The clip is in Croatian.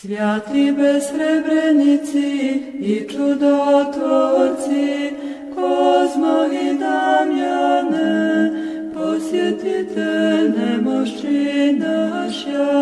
Svjati besrebrenici i čudotvorci, Kozmo i Damjane, posjetite nemošći naša.